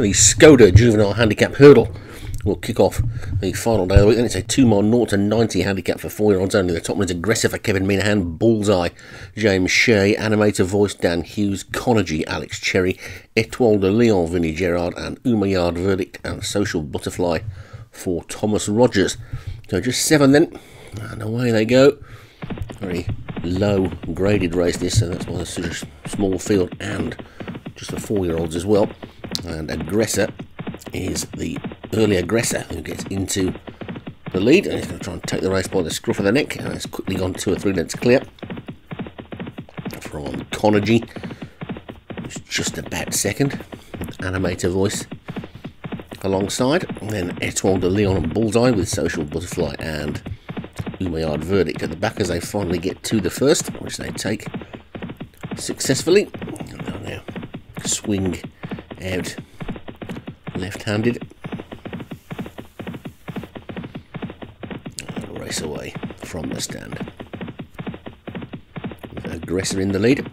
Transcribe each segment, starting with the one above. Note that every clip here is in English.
the Skoda Juvenile Handicap Hurdle will kick off the final day of the week. Then it's a 2 mile 0 to 90 handicap for four year olds only. The top one's Aggressor for Kevin Minahan, Bullseye, James Shea, Animator Voice, Dan Hughes, Conergy, Alex Cherry, Etoile de Leon, Vinnie Gerard, and Umayyad Verdict and Social Butterfly for Thomas Rogers. So just seven then, and away they go. Very low graded race this, so that's why there's such a small field and just for four year olds as well. And Aggressor is the early aggressor who gets into the lead. And he's going to try and take the race by the scruff of the neck. And it's quickly gone two or three lengths clear from Conergy. Who's just about second. Animator voice alongside. And then Etoile de Leon and Bullseye with Social Butterfly and Umayyad Verdict at the back as they finally get to the first which they take successfully. And they'll now swing out left-handed race away from the stand. Aggressor in the lead.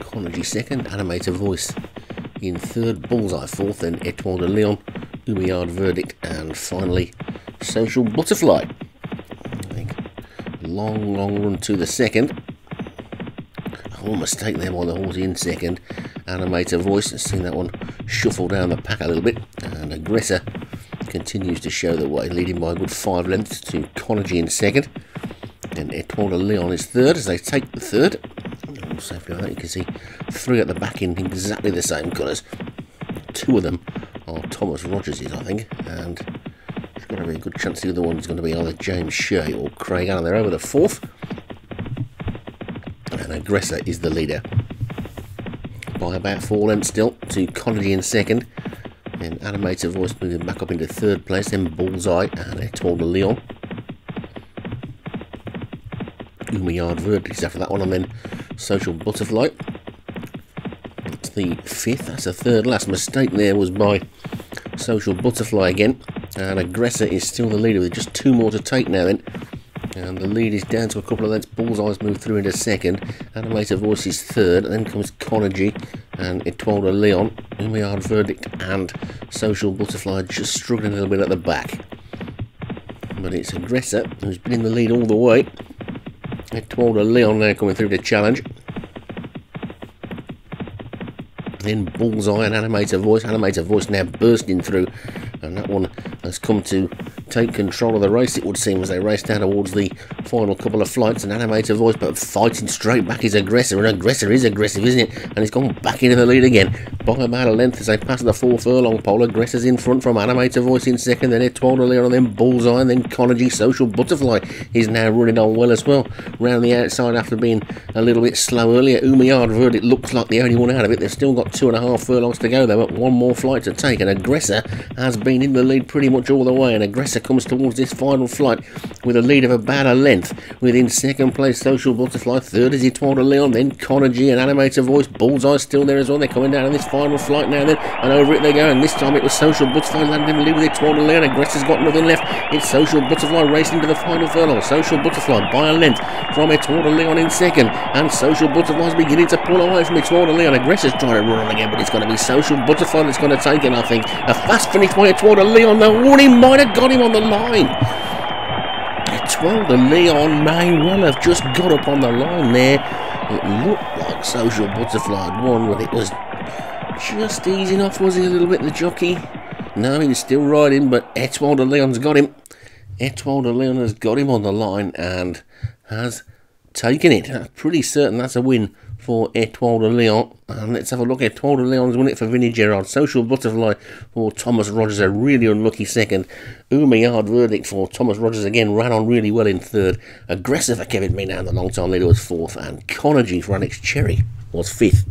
Conergy second, Animator Voice in third, Bullseye fourth, then Etoile de Leon, Umayyad Verdict, and finally Social Butterfly. Long, long run to the second. Oh, mistake there by the horse in second. Animator Voice, has seen that one shuffle down the pack a little bit, and Aggressor continues to show the way, leading by a good five lengths to Conergy in second. Then Etoile de Leon is third as they take the third. Safely, you can see three at the back in exactly the same colours. Two of them are Thomas Rogers's, I think, and it's got to be a good chance the other one is going to be either James Shea or Craig Allen. They're over the fourth. And Aggressor is the leader by about four lengths still to Conergy in second. Then Animator Voice moving back up into third place, then Bullseye and Etoile de Leon. Umayyad Verdict after that one, and then Social Butterfly. That's the fifth, that's the third last mistake there was by Social Butterfly again. And Aggressor is still the leader with just two more to take now then. And the lead is down to a couple of lengths. Bullseye's moved through into second. Animator Voice is third. Then comes Conergy and Etoile de Leon. Umayyad Verdict and Social Butterfly just struggling a little bit at the back. But it's Aggressor who's been in the lead all the way. Etoile de Leon now coming through the challenge. Then Bullseye and Animator Voice. Animator Voice now bursting through. And that one has come to take control of the race, it would seem, as they race down towards the final couple of flights. An animator voice, but fighting straight back is Aggressor. And aggressor is aggressive, isn't it? And he's gone back into the lead again by about a length as they pass the four furlong pole. Aggressor's in front from animator voice in second, then Etoile Leon, and then Bullseye, and then Conergy Social Butterfly is now running on well as well. Round the outside after being a little bit slow earlier. Umayyad Verdict looks like the only one out of it. They've still got two and a half furlongs to go, though, but one more flight to take. And Aggressor has been in the lead pretty much all the way, and Aggressor comes towards this final flight with a lead of about a length. Within second place, Social Butterfly. Third is de Leon. Then Conergy and Animator Voice. Bullseye still there as well. They're coming down on this final flight now then. And over it they go. And this time it was Social Butterfly landing lead with Etoile de Leon. Aggressor's got nothing left. It's Social Butterfly racing to the final furlong. Social Butterfly by a length from de Leon in second. And Social Butterfly's beginning to pull away from de Leon. Aggressor's trying to run again, but it's going to be Social Butterfly that's going to take it, I think. A fast finish by de Leon. The warning might have got him on the line. De Leon may well have just got up on the line there. It looked like Social Butterfly had won, but it was just easing off, was he, a little bit, the jockey? No, he's still riding, but Etoile de Leon's got him. Etoile de Leon has got him on the line and has taken it. I'm pretty certain that's a win for Etoile de Leon. And let's have a look. Etoile de Leon's won it for Vinnie Gerard. Social Butterfly for Thomas Rogers, a really unlucky second. Umayyad Verdict for Thomas Rogers again, ran on really well in third. Aggressor for Kevin Minahan, the long time leader, was fourth. And Conergy for Alex Cherry was fifth.